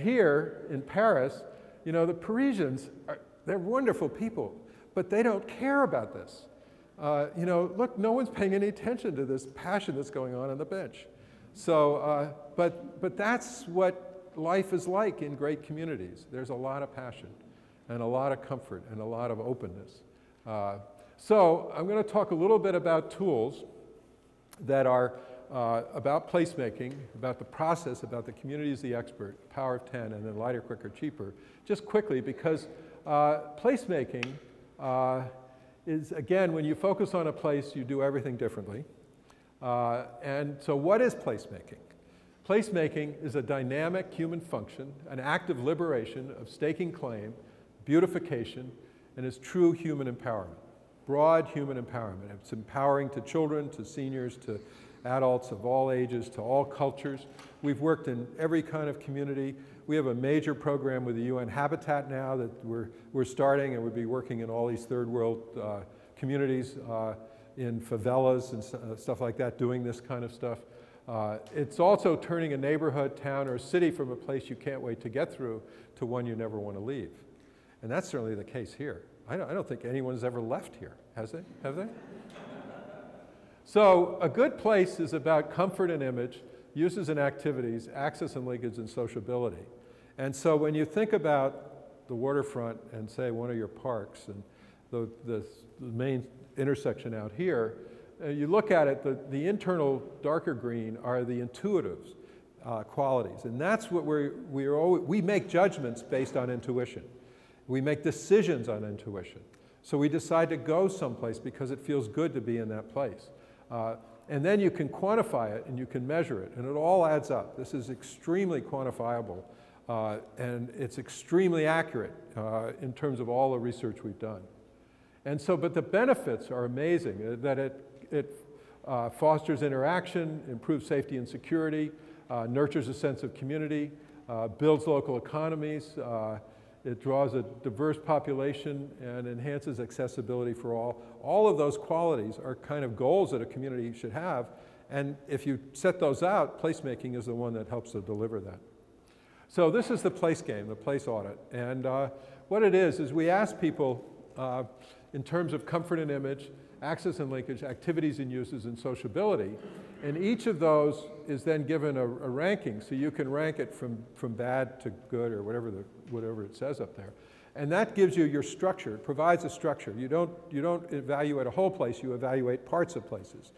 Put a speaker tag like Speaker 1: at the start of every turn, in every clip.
Speaker 1: here in Paris, you know, the Parisians, are, they're wonderful people, but they don't care about this. Uh, you know, look, no one's paying any attention to this passion that's going on on the bench. So, uh, but, but that's what life is like in great communities. There's a lot of passion and a lot of comfort and a lot of openness. Uh, so I'm going to talk a little bit about tools that are uh, about placemaking, about the process, about the community as the expert, power of 10, and then lighter, quicker, cheaper. Just quickly, because uh, placemaking uh, is, again, when you focus on a place, you do everything differently. Uh, and so what is placemaking? Placemaking is a dynamic human function, an act of liberation, of staking claim, beautification, and is true human empowerment broad human empowerment. It's empowering to children, to seniors, to adults of all ages, to all cultures. We've worked in every kind of community. We have a major program with the UN Habitat now that we're, we're starting, and we'll be working in all these third world uh, communities uh, in favelas and uh, stuff like that, doing this kind of stuff. Uh, it's also turning a neighborhood, town, or city from a place you can't wait to get through to one you never want to leave. And that's certainly the case here. I don't, I don't think anyone's ever left here, has they? Have they? So a good place is about comfort and image, uses and activities, access and linkage, and sociability. And so when you think about the waterfront and say one of your parks and the, the, the main intersection out here, uh, you look at it, the, the internal darker green are the intuitive uh, qualities. And that's what we're, we're always, we make judgments based on intuition. We make decisions on intuition. So we decide to go someplace because it feels good to be in that place. Uh, and then you can quantify it and you can measure it, and it all adds up. This is extremely quantifiable, uh, and it's extremely accurate uh, in terms of all the research we've done. And so, but the benefits are amazing uh, that it, it uh, fosters interaction, improves safety and security, nurtures a sense of community, builds local economies, it draws a diverse population and enhances accessibility for all. All of those qualities are kind of goals that a community should have. And if you set those out, placemaking is the one that helps to deliver that. So this is the place game, the place audit. And uh, what it is, is we ask people uh, in terms of comfort and image, access and linkage, activities and uses, and sociability. And each of those is then given a, a, ranking, so you can rank it from, from bad to good or whatever, the, whatever it says up there. And that gives you your structure, it provides a structure. You don't, you don't evaluate a whole place, you evaluate parts of places.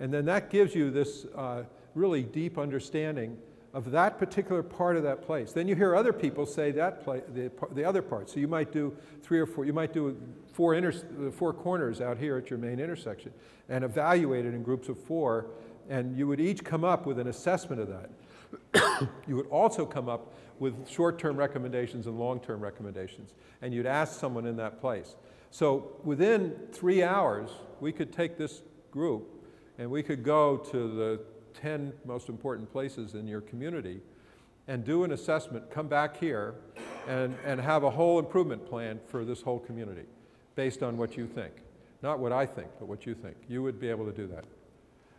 Speaker 1: And then that gives you this uh, really deep understanding of that particular part of that place. Then you hear other people say that the, the other part. So you might do three or four, you might do four, inter, four corners out here at your main intersection and evaluate it in groups of four, and you would each come up with an assessment of that. you would also come up with short-term recommendations and long-term recommendations, and you'd ask someone in that place. So within three hours, we could take this group and we could go to the 10 most important places in your community and do an assessment, come back here, and, and have a whole improvement plan for this whole community based on what you think. Not what I think, but what you think. You would be able to do that.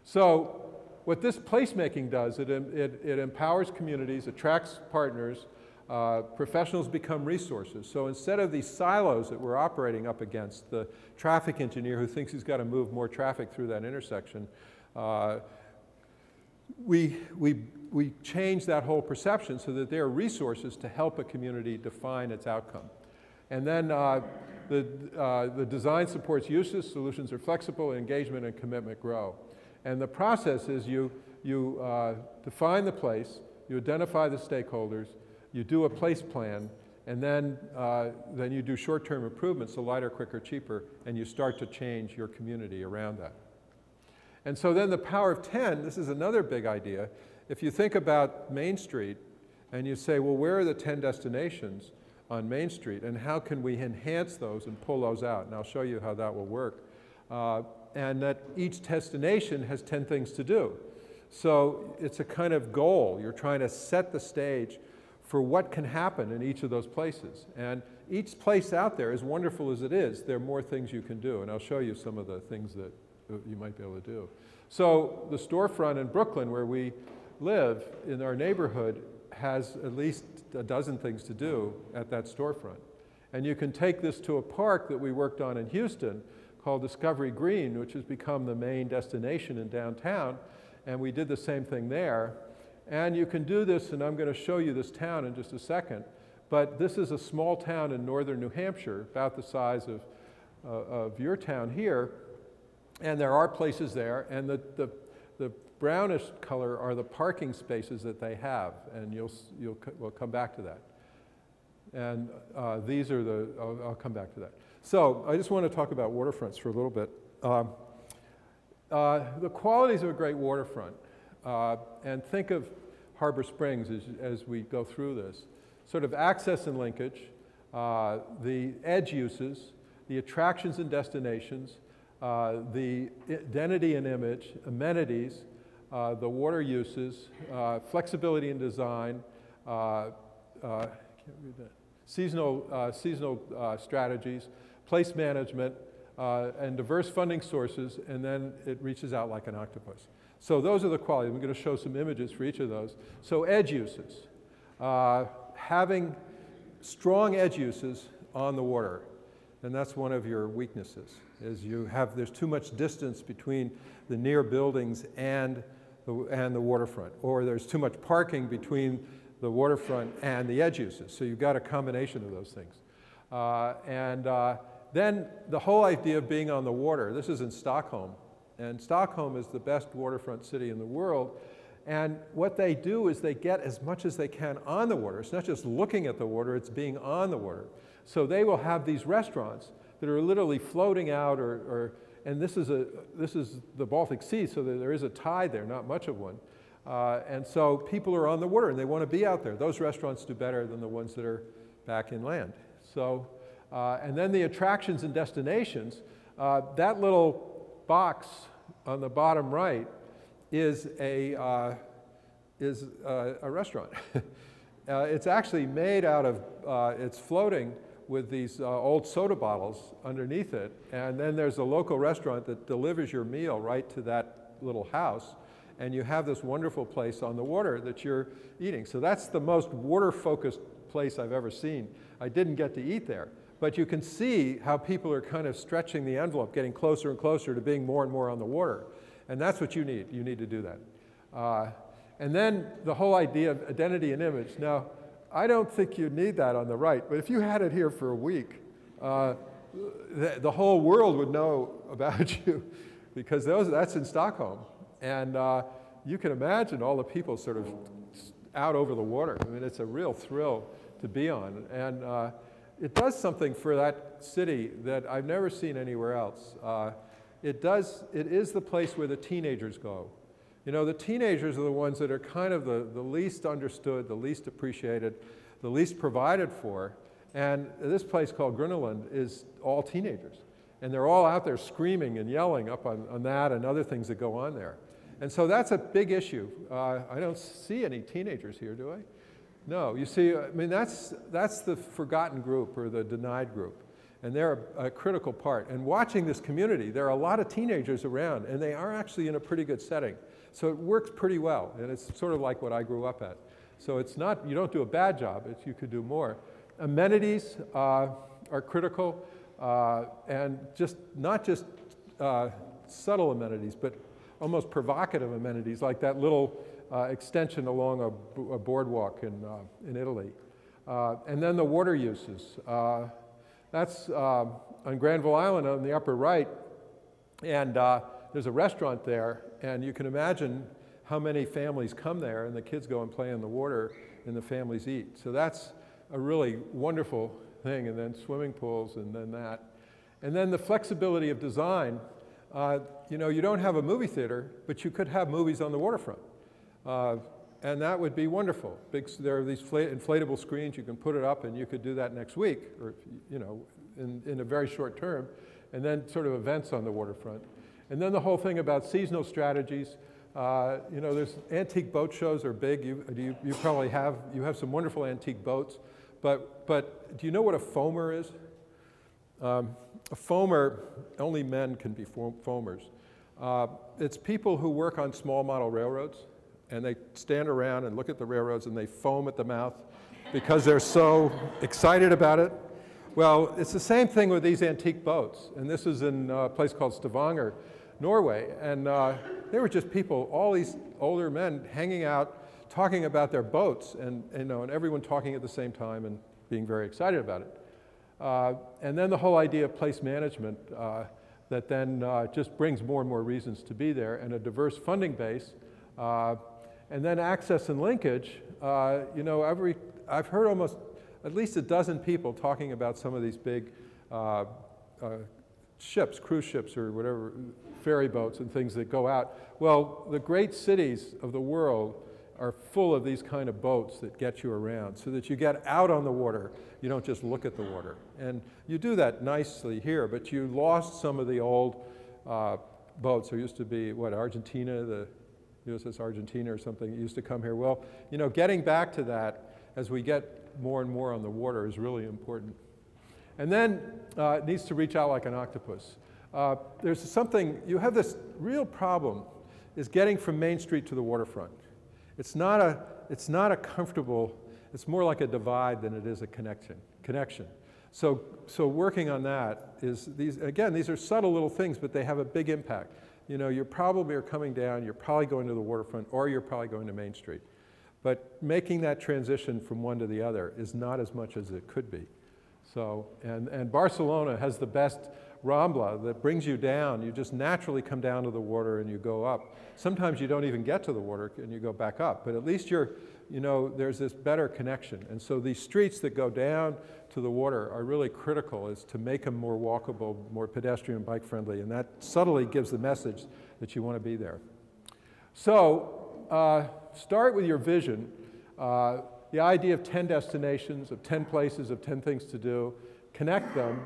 Speaker 1: So what this placemaking does, it, it, it empowers communities, attracts partners, uh, professionals become resources. So instead of these silos that we're operating up against, the traffic engineer who thinks he's got to move more traffic through that intersection, uh, we, we, we change that whole perception so that there are resources to help a community define its outcome. And then uh, the, uh, the design supports uses, solutions are flexible, engagement and commitment grow. And the process is you, you uh, define the place, you identify the stakeholders, you do a place plan, and then, uh, then you do short-term improvements, so lighter, quicker, cheaper, and you start to change your community around that. And so then the power of 10, this is another big idea. If you think about Main Street and you say, well, where are the 10 destinations on Main Street and how can we enhance those and pull those out? And I'll show you how that will work. Uh, and that each destination has 10 things to do. So it's a kind of goal. You're trying to set the stage for what can happen in each of those places. And each place out there, as wonderful as it is, there are more things you can do. And I'll show you some of the things that you might be able to do. So the storefront in Brooklyn where we live in our neighborhood has at least a dozen things to do at that storefront. And you can take this to a park that we worked on in Houston called Discovery Green, which has become the main destination in downtown. And we did the same thing there. And you can do this, and I'm going to show you this town in just a second. But this is a small town in northern New Hampshire, about the size of, uh, of your town here. And there are places there, and the, the, the brownish color are the parking spaces that they have, and you'll, you'll, we'll come back to that. And uh, these are the, I'll, I'll, come back to that. So I just want to talk about waterfronts for a little bit. Um, uh, the qualities of a great waterfront, uh, and think of Harbor Springs as, as we go through this. Sort of access and linkage, uh, the edge uses, the attractions and destinations, uh, the identity and image, amenities, uh, the water uses, uh, flexibility in design, uh, uh, seasonal, seasonal strategies, place management, and diverse funding sources, and then it reaches out like an octopus. So those are the qualities. I'm going to show some images for each of those. So edge uses. having strong edge uses on the water, and that's one of your weaknesses, is you have, there's too much distance between the near buildings and the, and the waterfront, or there's too much parking between the waterfront and the edge uses. So you've got a combination of those things. Uh, and uh, then the whole idea of being on the water. This is in Stockholm. And Stockholm is the best waterfront city in the world. And what they do is they get as much as they can on the water. It's not just looking at the water, it's being on the water. So they will have these restaurants that are literally floating out or, or and this is, a, this is the Baltic Sea, so there is a tide there, not much of one. Uh, and so people are on the water and they want to be out there. Those restaurants do better than the ones that are back inland. So, uh, and then the attractions and destinations, uh, that little box on the bottom right is a, uh, is uh, a restaurant. Uh, it's actually made out of, it's floating with these uh, old soda bottles underneath it. And then there's a local restaurant that delivers your meal right to that little house. And you have this wonderful place on the water that you're eating. So that's the most water focused place I've ever seen. I didn't get to eat there. But you can see how people are kind of stretching the envelope, getting closer and closer to being more and more on the water. And that's what you need. You need to do that. Uh, and then the whole idea of identity and image. Now, I don't think you'd need that on the right, but if you had it here for a week, uh, the, the, whole world would know about you because those, that's in Stockholm. And uh, you can imagine all the people sort of out over the water. I mean, it's a real thrill to be on. And uh, it does something for that city that I've never seen anywhere else. Uh, it does, it is the place where the teenagers go. You know, the teenagers are the ones that are kind of the, the least understood, the least appreciated, the least provided for. And this place called Gröna Lund is all teenagers. And they're all out there screaming and yelling up on, on that and other things that go on there. And so that's a big issue. Uh, I don't see any teenagers here, do I? No, you see, I mean, that's, that's the forgotten group or the denied group. And they're a, a, critical part. And watching this community, there are a lot of teenagers around, and they are actually in a pretty good setting. So it works pretty well, and it's sort of like what I grew up at. So it's not, you don't do a bad job, it's, you could do more. Amenities uh, are critical, uh, and just not just uh, subtle amenities, but almost provocative amenities, like that little uh, extension along a, a boardwalk in, uh, in Italy. Uh, and then the water uses. That's on Granville Island on the upper right, and there's a restaurant there, and you can imagine how many families come there, and the kids go and play in the water, and the families eat. So that's a really wonderful thing, and then swimming pools, and then that. And then the flexibility of design. Uh, you know, you don't have a movie theater, but you could have movies on the waterfront. Uh, and that would be wonderful. Big, there are these inflatable screens, you can put it up, and you could do that next week, or, you know, in, in a very short term, and then sort of events on the waterfront. And then the whole thing about seasonal strategies. Uh, you know, there's antique boat shows are big. You, you, you, probably have, you have some wonderful antique boats. But, but do you know what a foamer is? Um, a foamer, only men can be foamers. Uh, it's people who work on small model railroads. And they stand around and look at the railroads and they foam at the mouth because they're so excited about it. Well, it's the same thing with these antique boats. And this is in a place called Stavanger, Norway. And uh, they were just people, all these older men hanging out, talking about their boats, and, you know, and everyone talking at the same time and being very excited about it. Uh, and then the whole idea of place management uh, that then uh, just brings more and more reasons to be there and a diverse funding base. Uh, and then access and linkage, uh, you know, every, I've heard almost at least a dozen people talking about some of these big uh, ships, cruise ships or whatever, ferry boats and things that go out. Well, the great cities of the world are full of these kind of boats that get you around so that you get out on the water. You don't just look at the water. And you do that nicely here, but you lost some of the old uh, boats. There used to be, what, Argentina, the USS Argentina or something used to come here. Well, you know, getting back to that as we get more and more on the water is really important. And then uh, it needs to reach out like an octopus. Uh, there's something, you have this real problem is getting from Main Street to the waterfront. It's not a, it's not a comfortable, it's more like a divide than it is a connection. connection. So, so working on that is these, again, these are subtle little things, but they have a big impact. You know, you probably are coming down, you're probably going to the waterfront, or you're probably going to Main Street. But making that transition from one to the other is not as much as it could be. So, and, and Barcelona has the best Rambla that brings you down. You just naturally come down to the water and you go up. Sometimes you don't even get to the water and you go back up, but at least you're, you know, there's this better connection. And so these streets that go down to the water are really critical is to make them more walkable, more pedestrian bike friendly, and that subtly gives the message that you want to be there. So uh, start with your vision. Uh, the idea of 10 destinations, of 10 places, of 10 things to do, connect them,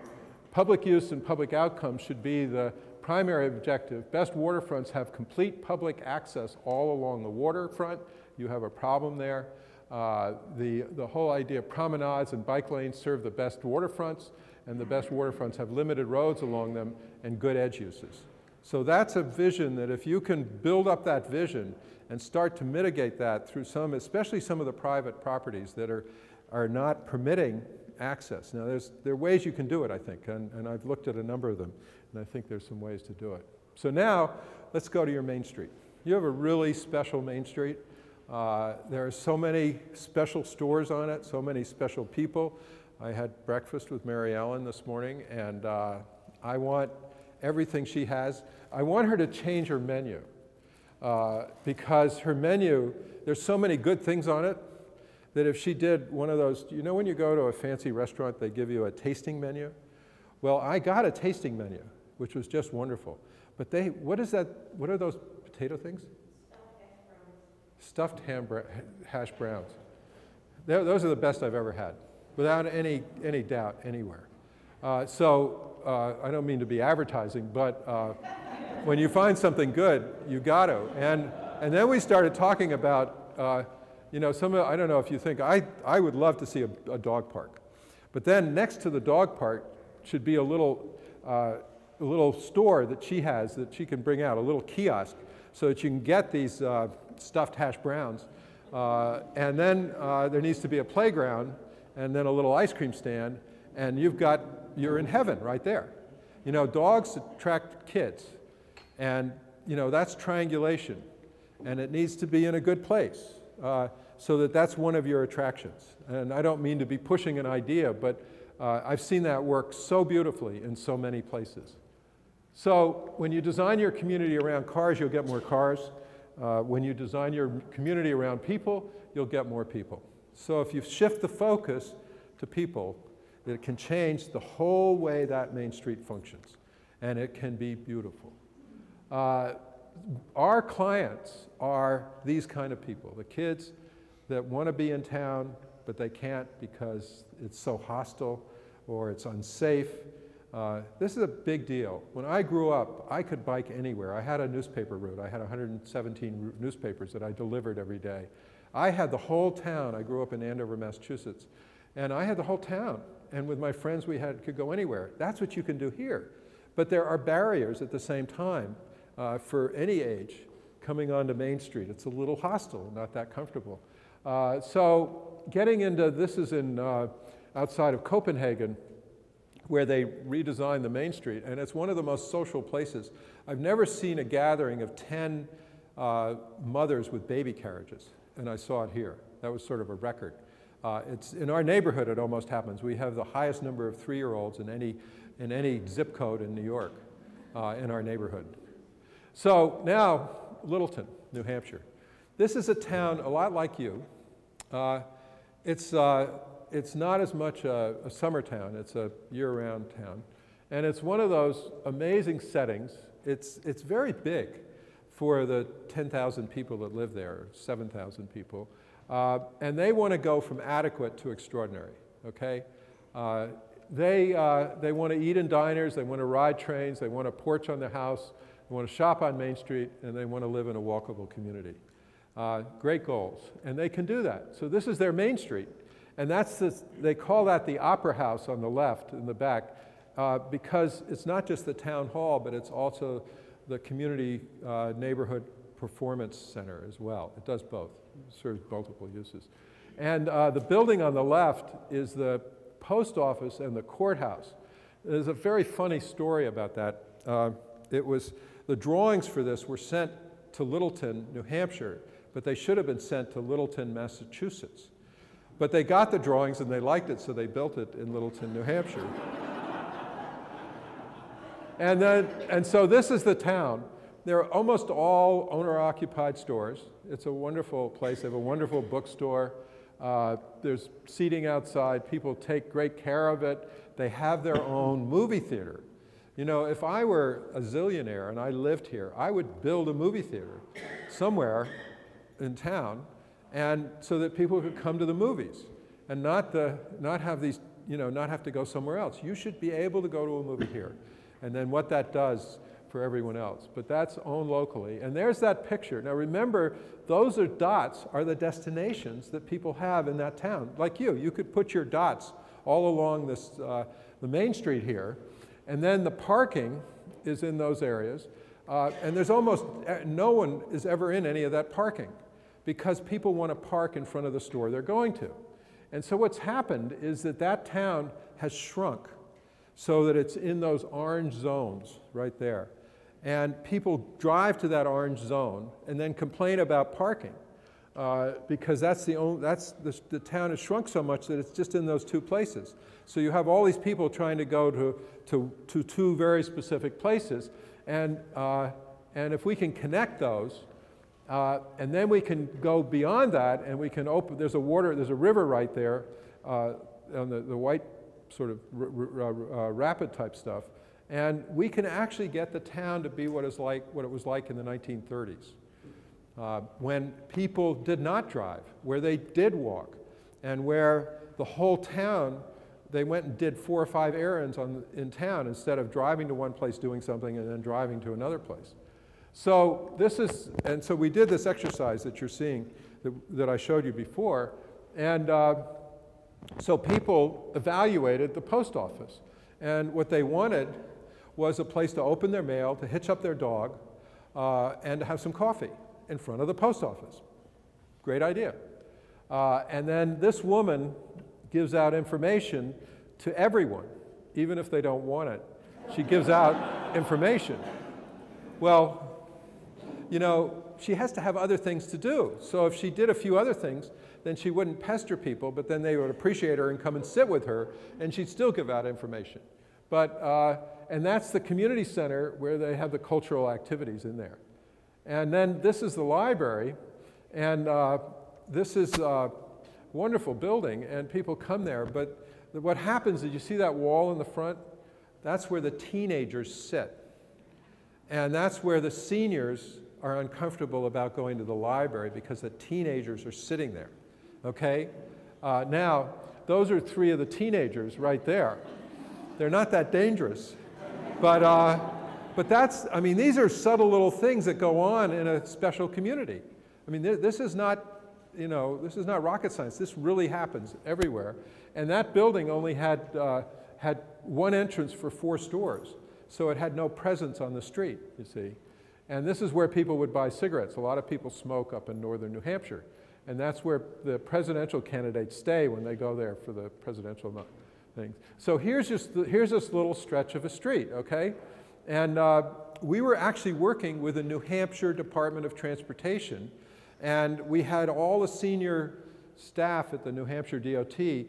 Speaker 1: Public use and public outcomes should be the primary objective. Best waterfronts have complete public access all along the waterfront. You have a problem there. Uh, the, the whole idea of promenades and bike lanes serve the best waterfronts, and the best waterfronts have limited roads along them and good edge uses. So that's a vision that if you can build up that vision and start to mitigate that through some, especially some of the private properties that are, are not permitting access. Now, there's, there are ways you can do it, I think, and, and I've looked at a number of them, and I think there's some ways to do it. So now, let's go to your Main Street. You have a really special Main Street. Uh, there are so many special stores on it, so many special people. I had breakfast with Mary Ellen this morning, and uh, I want everything she has. I want her to change her menu uh, because her menu, there's so many good things on it, that if she did one of those, you know when you go to a fancy restaurant, they give you a tasting menu? Well, I got a tasting menu, which was just wonderful. But they, what is that, what are those potato things? Stuffed ham hash browns. They're, those are the best I've ever had, without any, any doubt anywhere. Uh, so uh, I don't mean to be advertising, but uh, when you find something good, you got to. And, and then we started talking about uh, you know, some of, I don't know if you think, I, I would love to see a, a dog park. But then next to the dog park should be a little, uh, a little store that she has that she can bring out, a little kiosk, so that you can get these uh, stuffed hash browns. Uh, and then uh, there needs to be a playground and then a little ice cream stand, and you've got, you're in heaven right there. You know, dogs attract kids, and, you know, that's triangulation, and it needs to be in a good place. Uh, so that that's one of your attractions. And I don't mean to be pushing an idea, but uh, I've seen that work so beautifully in so many places. So when you design your community around cars, you'll get more cars. Uh, when you design your community around people, you'll get more people. So if you shift the focus to people, it can change the whole way that Main Street functions, and it can be beautiful. Uh, our clients are these kind of people, the kids that want to be in town, but they can't because it's so hostile or it's unsafe. Uh, this is a big deal. When I grew up, I could bike anywhere. I had a newspaper route. I had 117 newspapers that I delivered every day. I had the whole town. I grew up in Andover, Massachusetts. And I had the whole town. And with my friends, we had, could go anywhere. That's what you can do here. But there are barriers at the same time uh, for any age coming onto Main Street. It's a little hostile, not that comfortable. Uh, so getting into, this is in, uh, outside of Copenhagen, where they redesigned the Main Street, and it's one of the most social places. I've never seen a gathering of 10 uh, mothers with baby carriages, and I saw it here. That was sort of a record. Uh, it's, in our neighborhood, it almost happens. We have the highest number of three-year-olds in any, in any zip code in New York uh, in our neighborhood. So now, Littleton, New Hampshire. This is a town a lot like you. Uh, it's, uh, it's not as much a, a summer town, it's a year-round town. And it's one of those amazing settings. It's, it's very big for the 10,000 people that live there, 7,000 people. Uh, and they want to go from adequate to extraordinary, okay? Uh, they, uh, they want to eat in diners, they want to ride trains, they want a porch on their house, they want to shop on Main Street, and they want to live in a walkable community. Uh, great goals, and they can do that. So this is their Main Street, and that's they call that the Opera House on the left in the back, uh, because it's not just the town hall, but it's also the community uh, neighborhood performance center as well. It does both, it serves multiple uses. And uh, the building on the left is the post office and the courthouse. There's a very funny story about that. Uh, it was the drawings for this were sent to Littleton, New Hampshire, but they should have been sent to Littleton, Massachusetts. But they got the drawings and they liked it, so they built it in Littleton, New Hampshire. and, then, and so this is the town. They're almost all owner occupied stores. It's a wonderful place. They have a wonderful bookstore. Uh, there's seating outside. People take great care of it. They have their own movie theater. You know, if I were a zillionaire and I lived here, I would build a movie theater somewhere in town and so that people could come to the movies and not, the, not have these, you know, not have to go somewhere else. You should be able to go to a movie here. And then what that does for everyone else. But that's owned locally. And there's that picture. Now remember, those are dots are the destinations that people have in that town. Like you, you could put your dots all along this, uh, the main street here, and then the parking is in those areas. Uh, and there's almost uh, no one is ever in any of that parking because people want to park in front of the store they're going to. And so what's happened is that that town has shrunk so that it's in those orange zones right there. And people drive to that orange zone and then complain about parking uh, because that's the only, that's the, the town has shrunk so much that it's just in those two places. So you have all these people trying to go to, to, to two very specific places. And, uh, and if we can connect those, uh, and then we can go beyond that and we can open, there's a water, there's a river right there uh, on the, the white sort of uh, rapid type stuff. And we can actually get the town to be what, is like, what it was like in the 1930s, uh, when people did not drive, where they did walk, and where the whole town, they went and did four or five errands on, in town instead of driving to one place doing something and then driving to another place. So this is, and so we did this exercise that you're seeing that, that I showed you before, and uh, so people evaluated the post office. And what they wanted was a place to open their mail, to hitch up their dog, uh, and to have some coffee in front of the post office. Great idea. Uh, and then this woman gives out information to everyone, even if they don't want it. She gives out information. Well, you know, she has to have other things to do. So if she did a few other things, then she wouldn't pester people, but then they would appreciate her and come and sit with her, and she'd still give out information. But, uh, and that's the community center where they have the cultural activities in there. And then this is the library, and uh, this is a wonderful building, and people come there. But what happens is you see that wall in the front? That's where the teenagers sit. And that's where the seniors are uncomfortable about going to the library because the teenagers are sitting there. Okay? Uh, now, those are three of the teenagers right there. They're not that dangerous. But, uh, but that's, I mean, these are subtle little things that go on in a special community. I mean, th- this is not, you know, this is not rocket science. This really happens everywhere. And that building only had, uh, had one entrance for four stores. So it had no presence on the street, you see. And this is where people would buy cigarettes. A lot of people smoke up in northern New Hampshire. And that's where the presidential candidates stay when they go there for the presidential things. So here's just the, here's this little stretch of a street, okay? And uh, we were actually working with the New Hampshire Department of Transportation, and we had all the senior staff at the New Hampshire DOT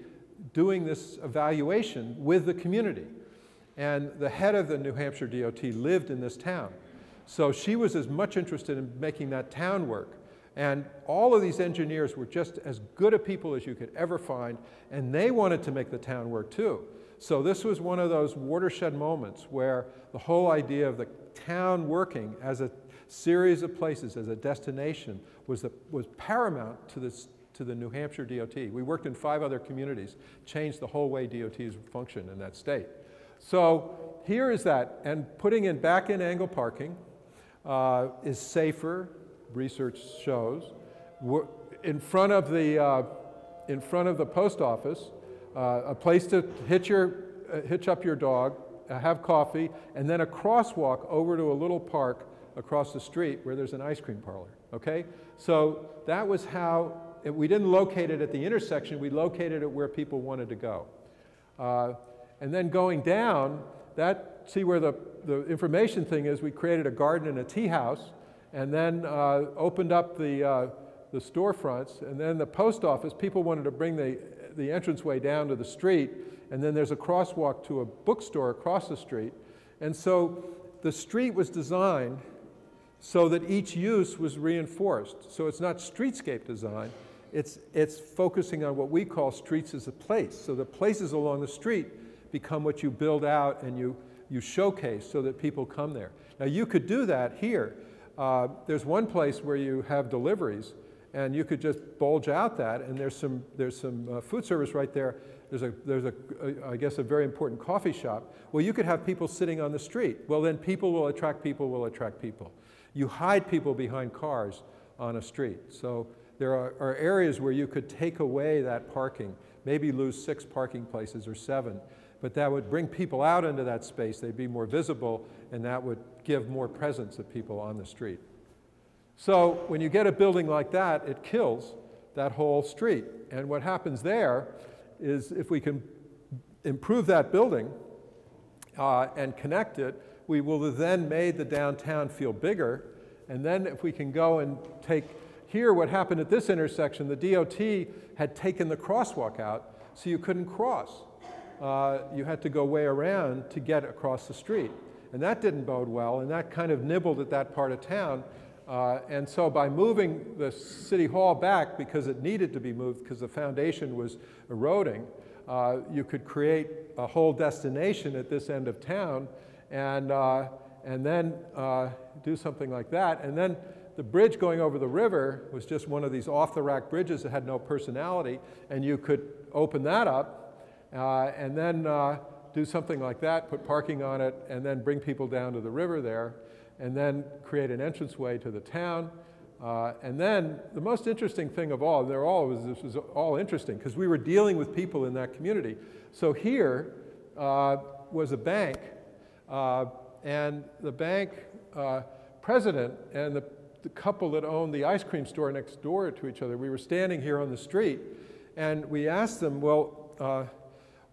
Speaker 1: doing this evaluation with the community. And the head of the New Hampshire DOT lived in this town. So she was as much interested in making that town work. And all of these engineers were just as good a people as you could ever find, and they wanted to make the town work too. So this was one of those watershed moments where the whole idea of the town working as a series of places, as a destination, was, the, was paramount to, this, to the New Hampshire DOT. We worked in five other communities, changed the whole way DOTs function in that state. So here is that, and putting in back-in angle parking uh, is safer, research shows. In front of the, uh, in front of the post office, uh, a place to hitch, your, uh, hitch up your dog, uh, have coffee, and then a crosswalk over to a little park across the street where there's an ice cream parlor. Okay? So that was how, it, we didn't locate it at the intersection, we located it where people wanted to go. Uh, and then going down, that, see where the, the information thing is, we created a garden and a tea house, and then uh, opened up the, uh, the storefronts, and then the post office, people wanted to bring the, the entranceway down to the street, and then there's a crosswalk to a bookstore across the street. And so the street was designed so that each use was reinforced. So it's not streetscape design, it's, it's focusing on what we call streets as a place. So the places along the street become what you build out and you, you showcase so that people come there. Now you could do that here. Uh, there's one place where you have deliveries and you could just bulge out that and there's some, there's some uh, food service right there. There's, a, there's a, a, I guess, a very important coffee shop. Well, you could have people sitting on the street. Well, then people will attract people will attract people. You hide people behind cars on a street. So there are, are areas where you could take away that parking, maybe lose six parking places or seven, but that would bring people out into that space. They'd be more visible, and that would give more presence of people on the street. So when you get a building like that, it kills that whole street. And what happens there is if we can improve that building uh, and connect it, we will then make the downtown feel bigger. And then if we can go and take here, what happened at this intersection, the DOT had taken the crosswalk out so you couldn't cross uh, you had to go way around to get across the street. And that didn't bode well, and that kind of nibbled at that part of town. Uh, and so by moving the city hall back because it needed to be moved because the foundation was eroding, uh, you could create a whole destination at this end of town and, uh, and then uh, do something like that. And then the bridge going over the river was just one of these off the rack bridges that had no personality, and you could open that up and then uh, do something like that, put parking on it, and then bring people down to the river there, and then create an entranceway to the town. Uh, and then the most interesting thing of all, they're all, was, this was all interesting because we were dealing with people in that community. So here uh, was a bank, uh, and the bank uh, president and the, the couple that owned the ice cream store next door to each other, we were standing here on the street, and we asked them, well,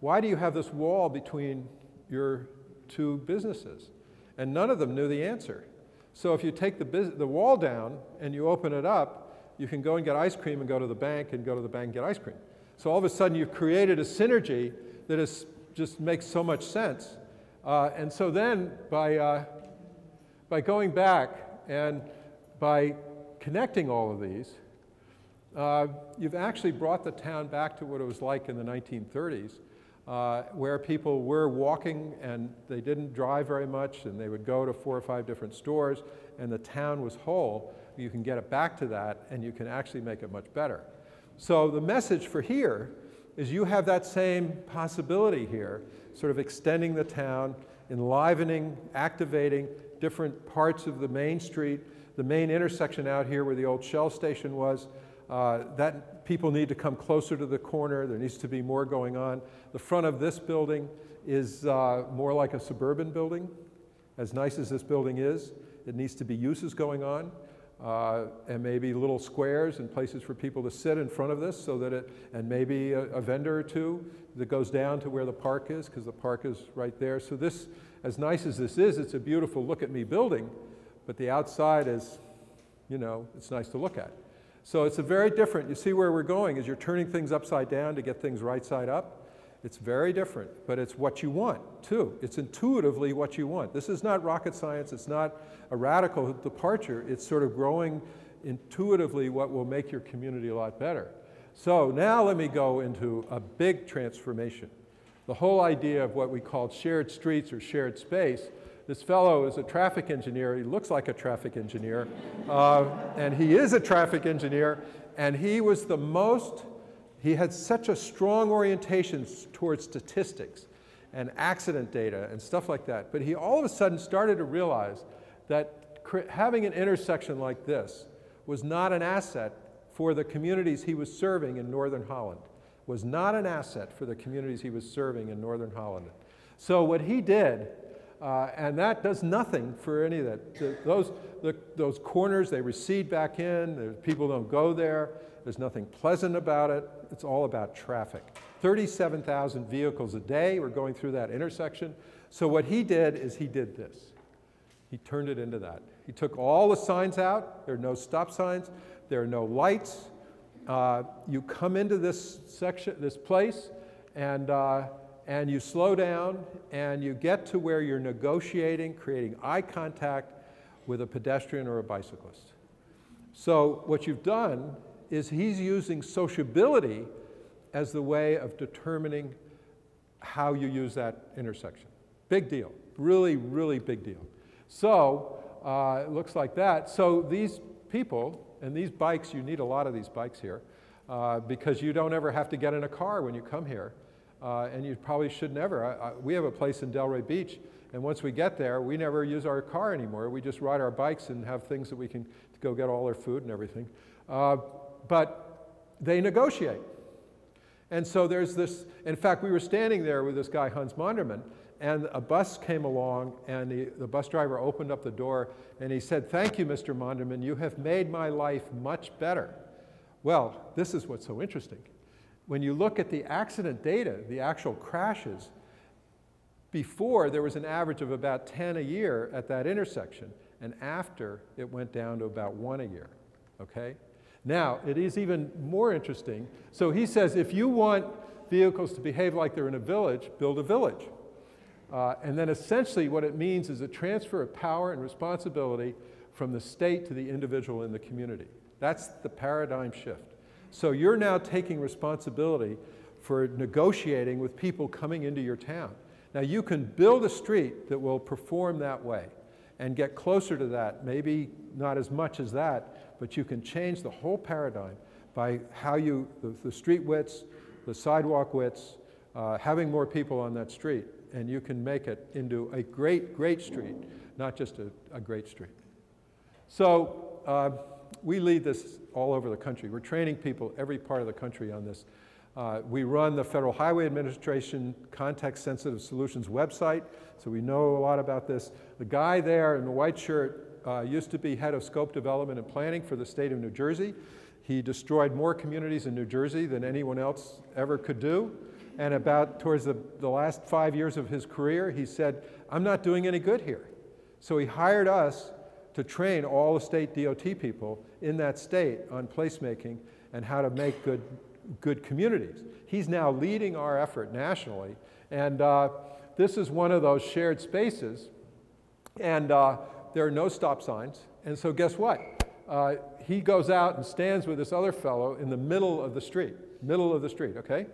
Speaker 1: why do you have this wall between your two businesses? And none of them knew the answer. So if you take the, the wall down and you open it up, you can go and get ice cream and go to the bank and go to the bank and get ice cream. So all of a sudden you've created a synergy that is, just makes so much sense. Uh, and so then by, uh, by going back and by connecting all of these, uh, you've actually brought the town back to what it was like in the 1930s uh, where people were walking and they didn't drive very much and they would go to four or five different stores and the town was whole, you can get it back to that and you can actually make it much better. So the message for here is you have that same possibility here, sort of extending the town, enlivening, activating different parts of the main street, the main intersection out here where the old Shell station was, uh, that people need to come closer to the corner. There needs to be more going on. The front of this building is uh, more like a suburban building. As nice as this building is, It needs to be uses going on. Uh, and maybe little squares and places for people to sit in front of this so that it, and maybe a, a vendor or two that goes down to where the park is because the park is right there. So this, as nice as this is, it's a beautiful look at me building, but the outside is, you know, it's nice to look at. So it's a very different, you see where we're going is you're turning things upside down to get things right side up. It's very different, but it's what you want too. It's intuitively what you want. This is not rocket science, it's not a radical departure, it's sort of growing intuitively what will make your community a lot better. So now let me go into a big transformation. The whole idea of what we called shared streets or shared space. This fellow is a traffic engineer. He looks like a traffic engineer. Uh, and he is a traffic engineer. And he was the most he had such a strong orientation towards statistics and accident data and stuff like that. But he all of a sudden started to realize that having an intersection like this was not an asset for the communities he was serving in Northern Holland, was not an asset for the communities he was serving in Northern Holland. So what he did, uh, and that does nothing for any of that. The, those, the, those corners, they recede back in, people don't go there. There's nothing pleasant about it. It's all about traffic. 37,000 vehicles a day were going through that intersection. So what he did is he did this. He turned it into that. He took all the signs out. There are no stop signs. There are no lights. Uh, you come into this section, this place, and, uh, and you slow down and you get to where you're negotiating, creating eye contact with a pedestrian or a bicyclist. So what you've done is he's using sociability as the way of determining how you use that intersection. Big deal. Really, really big deal. So uh, it looks like that. So these people and these bikes, you need a lot of these bikes here uh, because you don't ever have to get in a car when you come here. Uh, and you probably should never. I, I, we have a place in Delray Beach, and once we get there, we never use our car anymore. We just ride our bikes and have things that we can go get all our food and everything. Uh, but they negotiate. And so there's this, in fact, we were standing there with this guy, Hans Monderman, and a bus came along, and the, the bus driver opened up the door, and he said, Thank you, Mr. Monderman, you have made my life much better. Well, this is what's so interesting. When you look at the accident data, the actual crashes, before there was an average of about 10 a year at that intersection, and after it went down to about one a year. Okay? Now, it is even more interesting. So he says if you want vehicles to behave like they're in a village, build a village. Uh, and then essentially what it means is a transfer of power and responsibility from the state to the individual in the community. That's the paradigm shift. So you're now taking responsibility for negotiating with people coming into your town. Now you can build a street that will perform that way and get closer to that, maybe not as much as that, but you can change the whole paradigm by how you, the, the street widths, the sidewalk widths, uh, having more people on that street, and you can make it into a great, great street, not just a, a great street. So uh, we lead this all over the country. We're training people every part of the country on this. Uh, we run the Federal Highway Administration Context Sensitive Solutions website, so we know a lot about this. The guy there in the white shirt uh, used to be head of scope development and planning for the state of New Jersey. He destroyed more communities in New Jersey than anyone else ever could do. And about towards the, the last five years of his career, he said, I'm not doing any good here. So he hired us to train all the state DOT people in that state on placemaking and how to make good, good communities. He's now leading our effort nationally. And uh, this is one of those shared spaces. And uh, there are no stop signs. And so, guess what? Uh, he goes out and stands with this other fellow in the middle of the street, middle of the street, okay?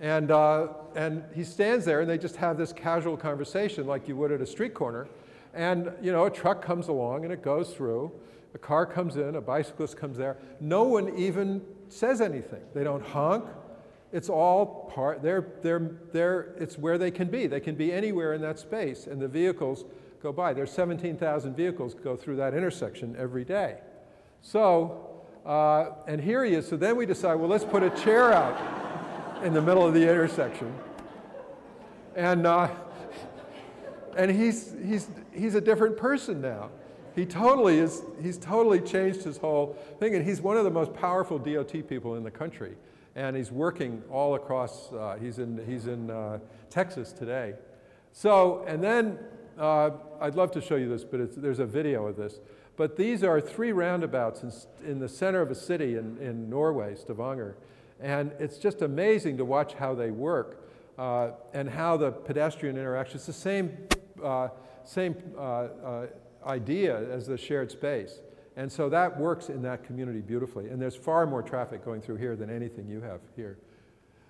Speaker 1: And, uh, and he stands there and they just have this casual conversation like you would at a street corner. And, you know, a truck comes along and it goes through. A car comes in, a bicyclist comes there. No one even says anything. They don't honk. It's all part, they're, they're, they're, it's where they can be. They can be anywhere in that space. And the vehicles go by. There's 17,000 vehicles go through that intersection every day. So, uh, and here he is. So then we decide, well, let's put a chair out in the middle of the intersection. And, uh, and he's, he's, he's a different person now. he totally is, he's totally changed his whole thing, and he's one of the most powerful DOT people in the country. And he's working all across, uh, he's in, he's in uh, Texas today. So, and then uh, I'd love to show you this, but there's a video of this. But these are three roundabouts in, in the center of a city in, in Norway, Stavanger. And it's just amazing to watch how they work uh, and how the pedestrian interaction. It's the same, uh, same uh, uh, idea as the shared space. And so that works in that community beautifully. And there's far more traffic going through here than anything you have here.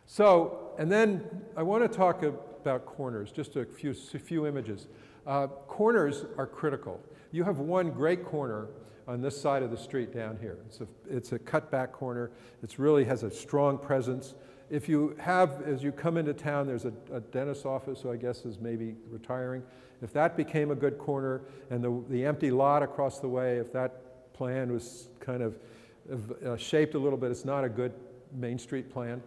Speaker 1: So, and then I want to talk about corners, just a few, a few images. Uh, corners are critical. You have one great corner on this side of the street down here. It's a, it's a cut back corner. It really has a strong presence. If you have, as you come into town, there's a, a dentist's office who I guess is maybe retiring. If that became a good corner and the, the empty lot across the way, if that plan was kind of uh, shaped a little bit, it's not a good Main Street plan,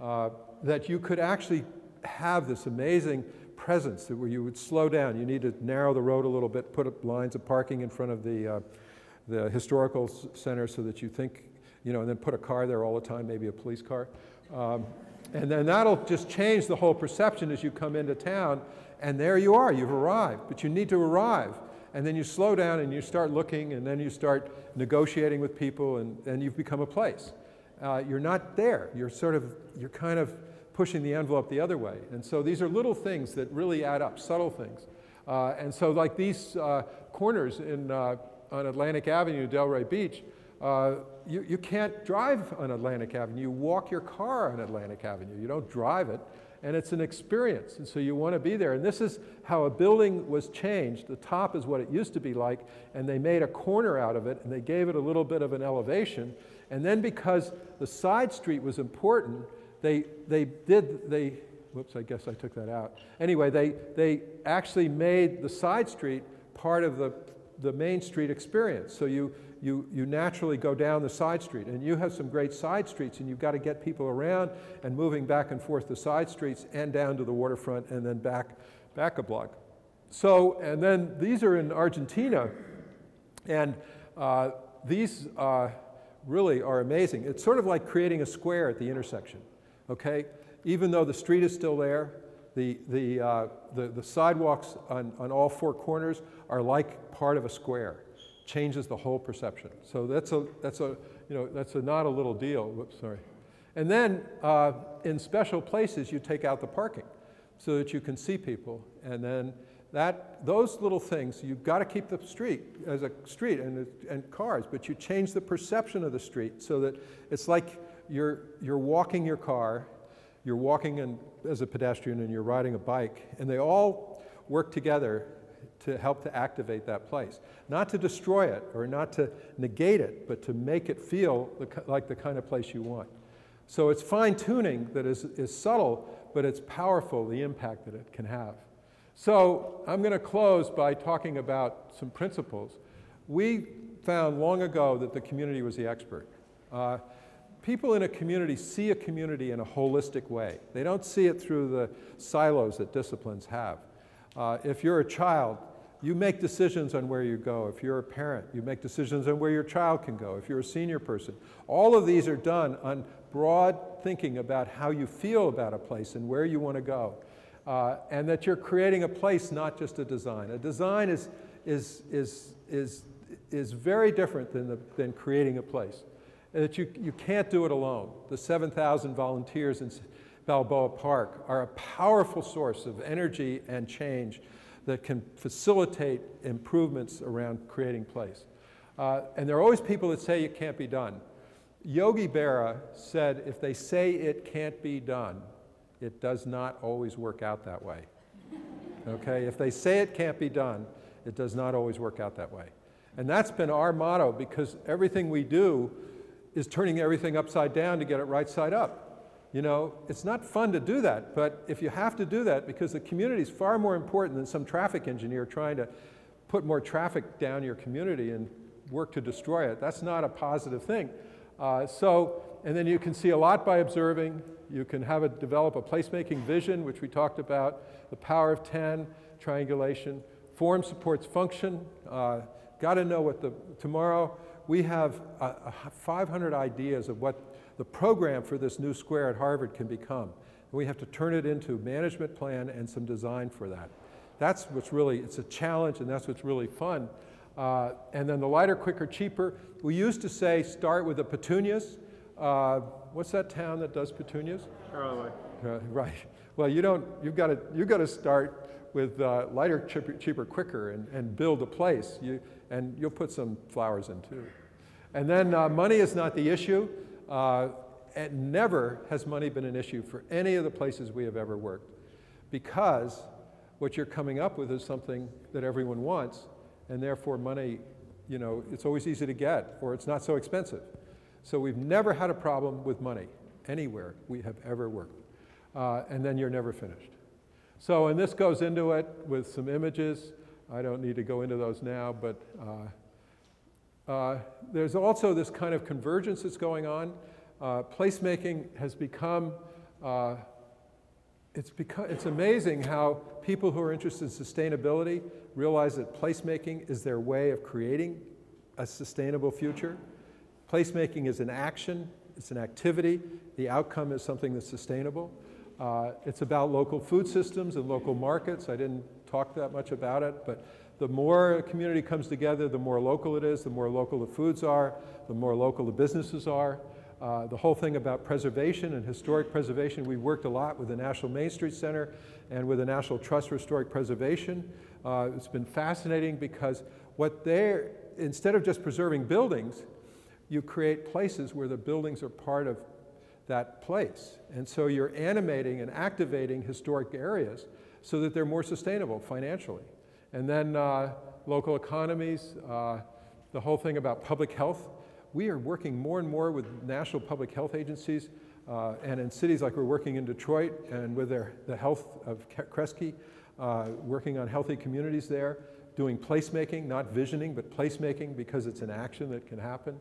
Speaker 1: uh, that you could actually have this amazing presence where you would slow down. You need to narrow the road a little bit, put up lines of parking in front of the, uh, the historical center so that you think, you know, and then put a car there all the time, maybe a police car. Um, and then that'll just change the whole perception as you come into town. And there you are, you've arrived. But you need to arrive. And then you slow down and you start looking, and then you start negotiating with people, and then you've become a place. Uh, you're not there. You're sort of, you're kind of pushing the envelope the other way. And so these are little things that really add up, subtle things. Uh, and so, like these uh, corners in, uh, on Atlantic Avenue, Delray Beach, uh, you, you can't drive on Atlantic Avenue. You walk your car on Atlantic Avenue. You don't drive it. And it's an experience. And so you want to be there. And this is how a building was changed. The top is what it used to be like. And they made a corner out of it and they gave it a little bit of an elevation. And then because the side street was important, they, they did, they, whoops, I guess I took that out. Anyway, they, they actually made the side street part of the, the main street experience. So you, you, you naturally go down the side street. And you have some great side streets, and you've got to get people around and moving back and forth the side streets and down to the waterfront and then back, back a block. So, and then these are in Argentina, and uh, these uh, really are amazing. It's sort of like creating a square at the intersection, okay? Even though the street is still there, the, the, uh, the, the sidewalks on, on all four corners are like part of a square changes the whole perception. So that's a, that's a, you know, that's a, not a little deal. Whoops, sorry. And then uh, in special places, you take out the parking so that you can see people. And then that, those little things, you've got to keep the street as a street and, and cars, but you change the perception of the street so that it's like you're, you're walking your car, you're walking in, as a pedestrian, and you're riding a bike, and they all work together to help to activate that place. Not to destroy it or not to negate it, but to make it feel like the kind of place you want. So it's fine tuning that is, is subtle, but it's powerful, the impact that it can have. So I'm going to close by talking about some principles. We found long ago that the community was the expert. Uh, people in a community see a community in a holistic way. They don't see it through the silos that disciplines have. Uh, if you're a child, you make decisions on where you go. If you're a parent, you make decisions on where your child can go. If you're a senior person, all of these are done on broad thinking about how you feel about a place and where you want to go. Uh, and that you're creating a place, not just a design. A design is, is, is, is, is very different than, the, than creating a place. And that you, you can't do it alone. The 7,000 volunteers in Balboa Park are a powerful source of energy and change that can facilitate improvements around creating place. Uh, and there are always people that say it can't be done. Yogi Berra said if they say it can't be done, it does not always work out that way. Okay? If they say it can't be done, it does not always work out that way. And that's been our motto because everything we do is turning everything upside down to get it right side up. You know, it's not fun to do that, but if you have to do that because the community is far more important than some traffic engineer trying to put more traffic down your community and work to destroy it, that's not a positive thing. Uh, so, and then you can see a lot by observing. You can have it develop a placemaking vision, which we talked about, the power of 10, triangulation. Form supports function. Uh, got to know what the, tomorrow we have uh, 500 ideas of what the program for this new square at Harvard can become. And we have to turn it into management plan and some design for that. That's what's really, it's a challenge and that's what's really fun. Uh, and then the lighter, quicker, cheaper. We used to say start with the petunias. Uh, what's that town that does petunias?
Speaker 2: Charleroi.
Speaker 1: Uh, right. Well, you don't, you've got to, you've got to start with uh, lighter, cheaper, cheaper, quicker and, and build a place. You, and you'll put some flowers in too. And then uh, money is not the issue. Uh, and never has money been an issue for any of the places we have ever worked because what you're coming up with is something that everyone wants and therefore money, you know, it's always easy to get or it's not so expensive. So we've never had a problem with money anywhere we have ever worked. Uh, and then you're never finished. So, and this goes into it with some images. I don't need to go into those now, but uh, uh, there's also this kind of convergence that's going on. Uh, placemaking has become, uh, it's, become, it's amazing how people who are interested in sustainability realize that placemaking is their way of creating a sustainable future. Placemaking is an action, it's an activity. The outcome is something that's sustainable. Uh, it's about local food systems and local markets. I didn't talk that much about it, but the more a community comes together, the more local it is, the more local the foods are, the more local the businesses are. Uh, the whole thing about preservation and historic preservation, we worked a lot with the National Main Street Center and with the National Trust for Historic Preservation. Uh, it's been fascinating because what they're, instead of just preserving buildings, you create places where the buildings are part of that place. And so you're animating and activating historic areas so that they're more sustainable financially. And then uh, local economies, uh, the whole thing about public health. We are working more and more with national public health agencies uh, and in cities like we're working in Detroit and with their, the health of Kresge, uh, working on healthy communities there, doing placemaking, not visioning, but placemaking because it's an action that can happen.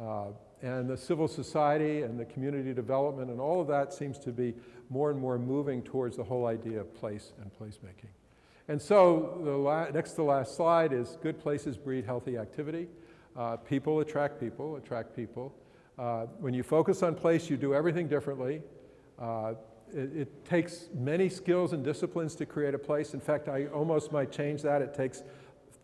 Speaker 1: Uh, and the civil society and the community development and all of that seems to be more and more moving towards the whole idea of place and placemaking. And so the next to last slide is good places breed healthy activity. Uh, people attract people, attract people. Uh, when you focus on place, you do everything differently. Uh, it, it, takes many skills and disciplines to create a place. In fact, I almost might change that. It takes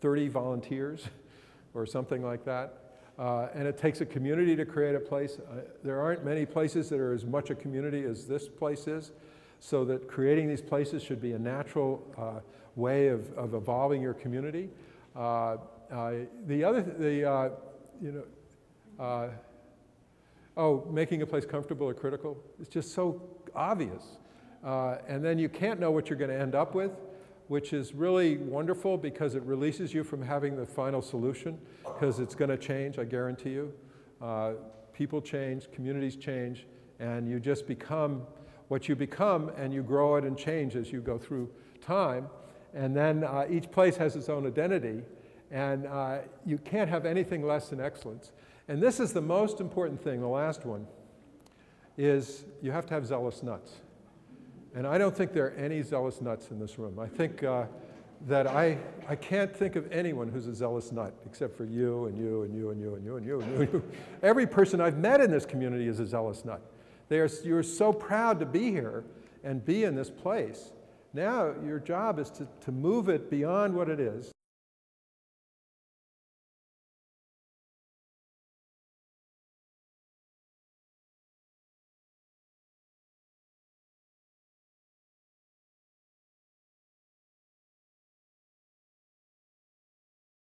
Speaker 1: 30 volunteers or something like that. Uh, and it takes a community to create a place. Uh, there aren't many places that are as much a community as this place is, so that creating these places should be a natural uh, way of, of evolving your community. Uh, uh, the other, the, uh, you know, oh, making a place comfortable or critical, it's just so obvious. and then you can't know what you're going to end up with which is really wonderful because it releases you from having the final solution, because it's going to change, I guarantee you. Uh, people change, communities change, and you just become what you become, and you grow it and change as you go through time. And then uh, each place has its own identity, and uh, you can't have anything less than excellence. And this is the most important thing, the last one, is you have to have zealous nuts. And I don't think there are any zealous nuts in this room. I think uh, that I, I can't think of anyone who's a zealous nut except for you and you and you and you and you and you and you. And you. Every person I've met in this community is a zealous nut. They are, you're so proud to be here and be in this place. Now, your job is to, to move it beyond what it is